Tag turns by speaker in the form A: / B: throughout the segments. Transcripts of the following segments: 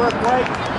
A: for a break.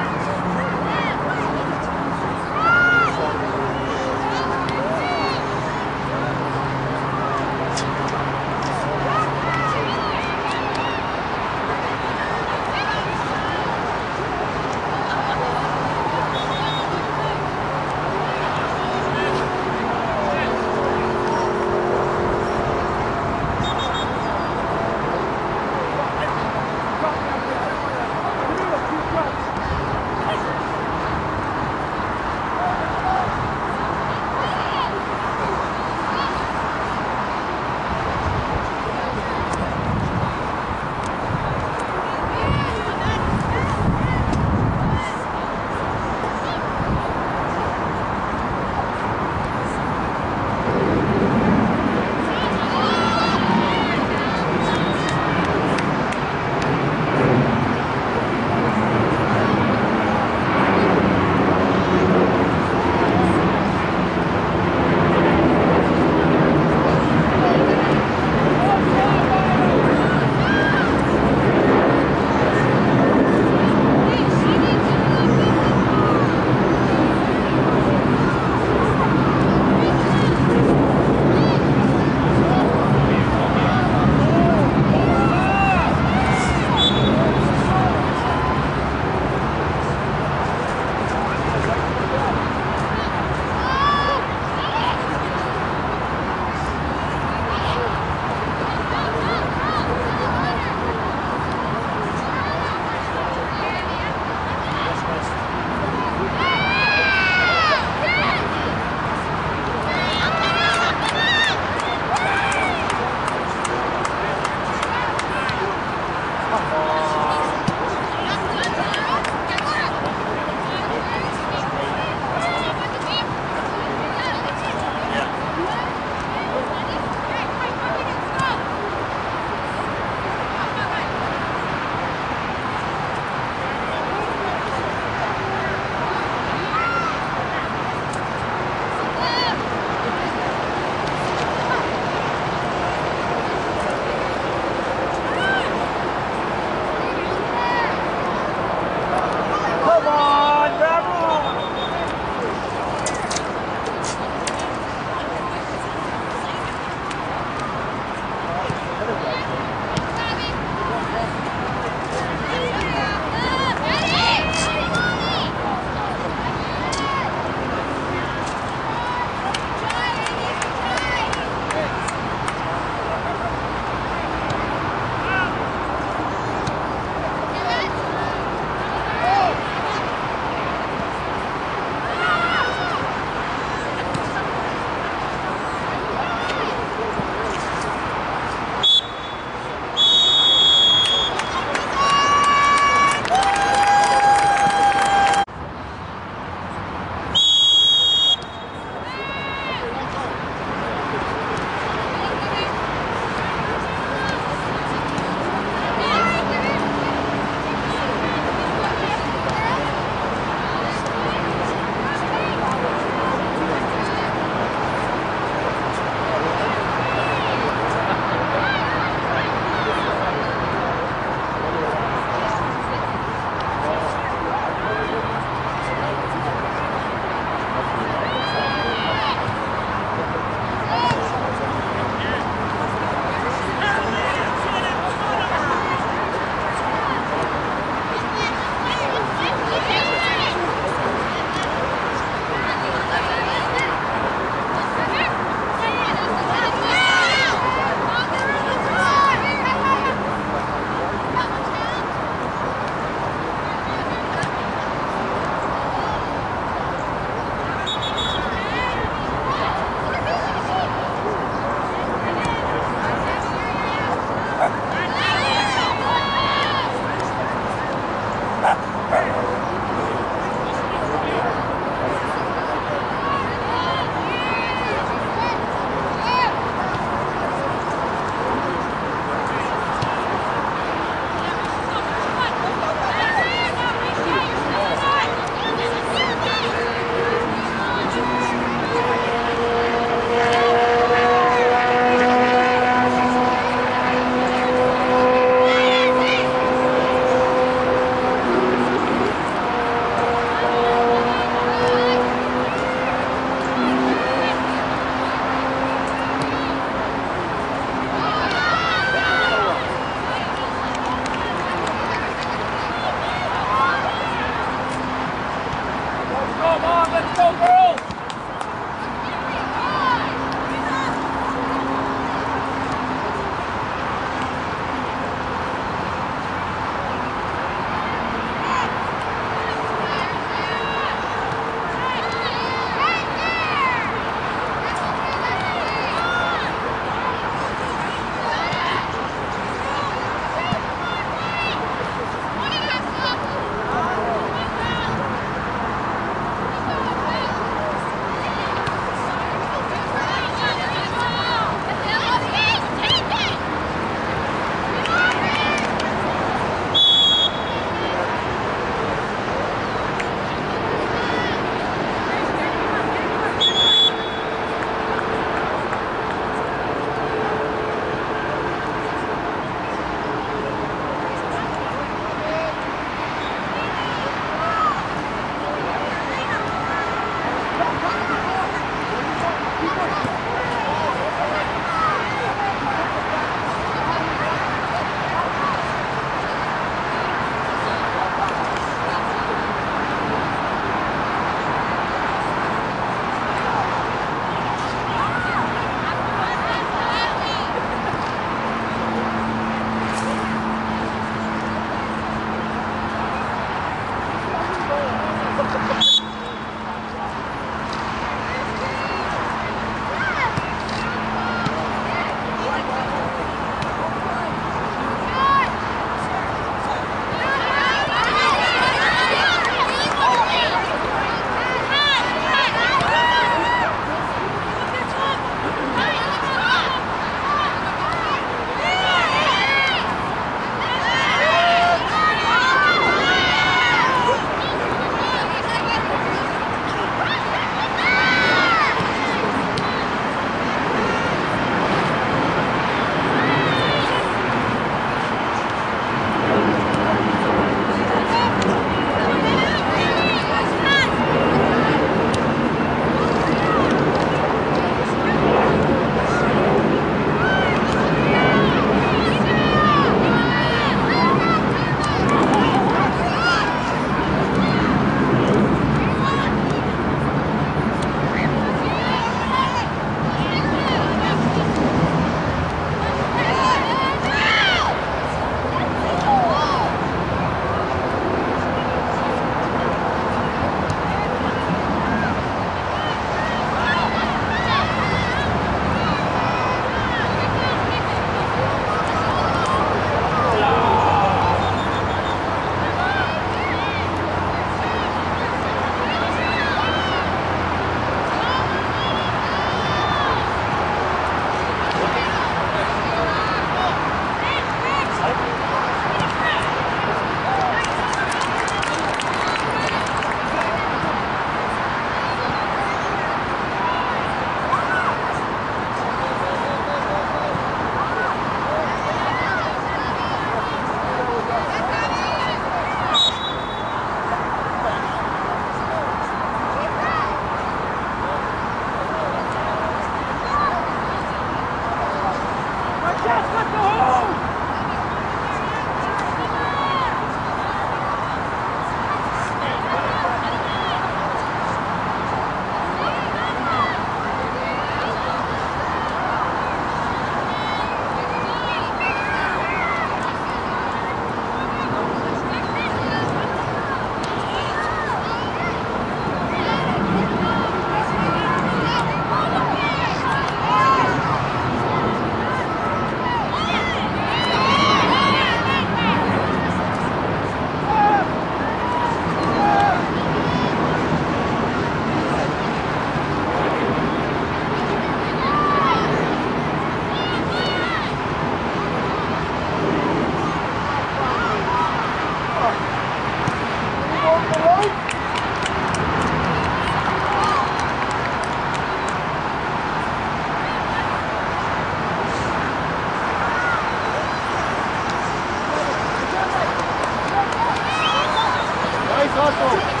A: Russell.